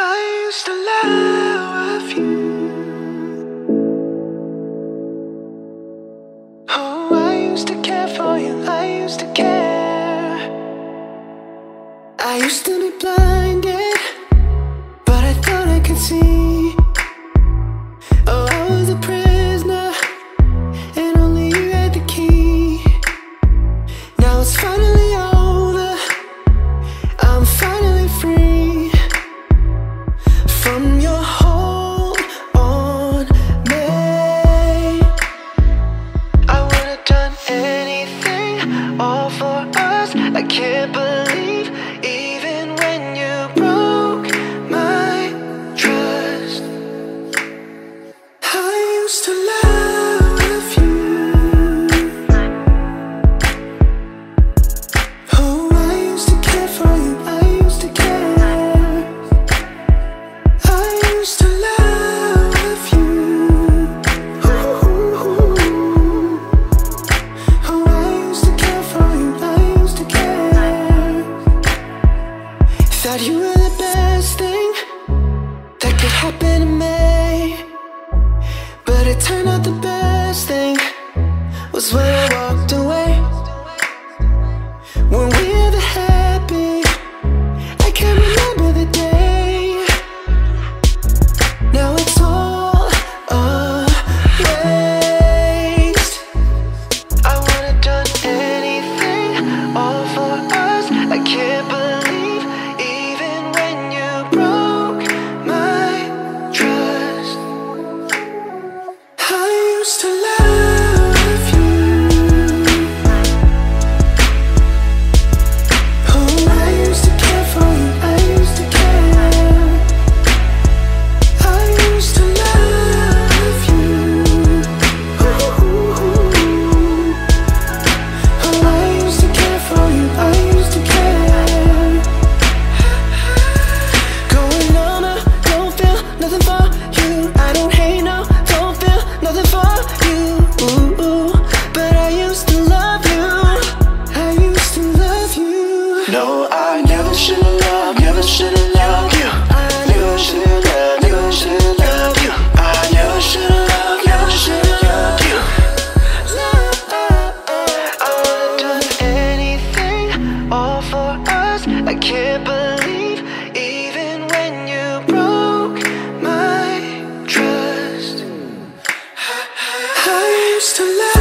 I used to love you. Oh, I used to care for you. I used to care. I used to be blinded, but I thought I could see. I can't believe, even when you broke my trust. I used to love you. Oh, I used to care for you. I used to care. I used to was when I walked away. When we were happy I can't remember the day. Now it's all a waste. I would have done anything All for us. I can't believe Even when you broke my trust. I used to times to love.